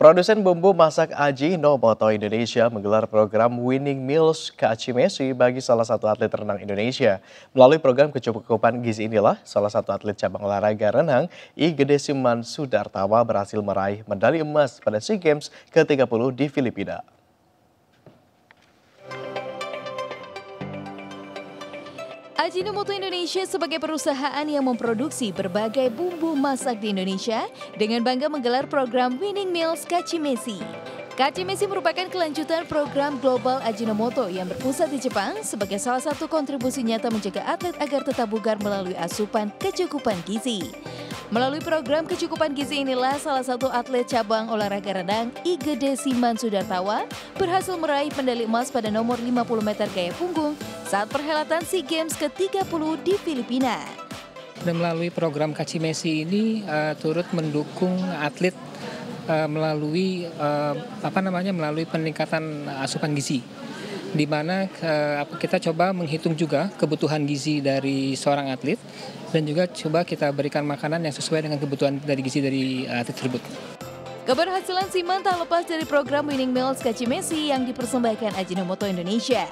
Produsen bumbu masak Aji Nomoto Indonesia menggelar program Winning Meals Kaci Messi bagi salah satu atlet renang Indonesia. Melalui program kecukupan gizi inilah, salah satu atlet cabang olahraga renang, I Gede Siman Sudartawa berhasil meraih medali emas pada SEA Games ke-30 di Filipina. Ajinomoto Indonesia sebagai perusahaan yang memproduksi berbagai bumbu masak di Indonesia dengan bangga menggelar program Winning Meals Kachimesi. Kachimesi merupakan kelanjutan program Global Ajinomoto yang berpusat di Jepang sebagai salah satu kontribusi nyata menjaga atlet agar tetap bugar melalui asupan kecukupan gizi. Melalui program kecukupan gizi inilah salah satu atlet cabang olahraga renang Igede Siman Sudartawa berhasil meraih medali emas pada nomor 50 meter gaya punggung saat perhelatan SEA Games ke-30 di Filipina. Dan melalui program Kaci Messi ini uh, turut mendukung atlet uh, melalui uh, apa namanya melalui peningkatan asupan gizi di mana uh, kita coba menghitung juga kebutuhan gizi dari seorang atlet dan juga coba kita berikan makanan yang sesuai dengan kebutuhan dari gizi dari atlet tersebut. Keberhasilan Siman tak lepas dari program Winning Meals Kaci Messi yang dipersembahkan Ajinomoto Indonesia.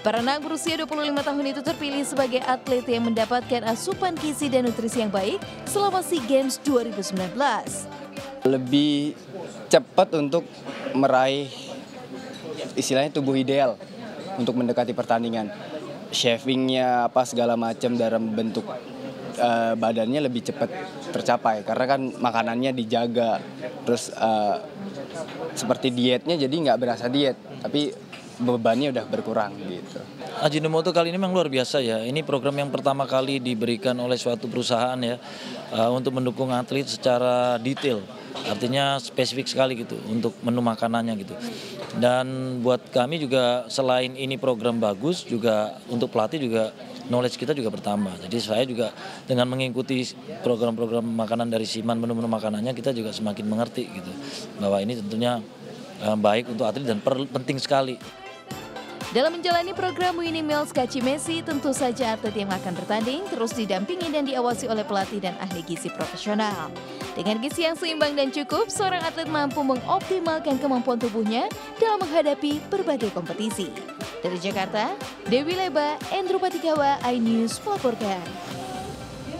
Perenang berusia 25 tahun itu terpilih sebagai atlet yang mendapatkan asupan gizi dan nutrisi yang baik selama SEA Games 2019. Lebih cepat untuk meraih istilahnya tubuh ideal untuk mendekati pertandingan. Shavingnya apa segala macam dalam bentuk uh, badannya lebih cepat tercapai. Karena kan makanannya dijaga. Terus uh, seperti dietnya jadi nggak berasa diet. Tapi bebannya udah berkurang gitu. Ajinomoto kali ini memang luar biasa ya. Ini program yang pertama kali diberikan oleh suatu perusahaan ya uh, untuk mendukung atlet secara detail. Artinya spesifik sekali gitu untuk menu makanannya gitu. Dan buat kami juga selain ini program bagus juga untuk pelatih juga knowledge kita juga bertambah. Jadi saya juga dengan mengikuti program-program makanan dari Siman menu-menu makanannya kita juga semakin mengerti gitu bahwa ini tentunya uh, baik untuk atlet dan penting sekali. Dalam menjalani program Winning Meals Kaci Messi, tentu saja atlet yang akan bertanding terus didampingi dan diawasi oleh pelatih dan ahli gizi profesional. Dengan gizi yang seimbang dan cukup, seorang atlet mampu mengoptimalkan kemampuan tubuhnya dalam menghadapi berbagai kompetisi. Dari Jakarta, Dewi Leba, Endro Patikawa, iNews melaporkan.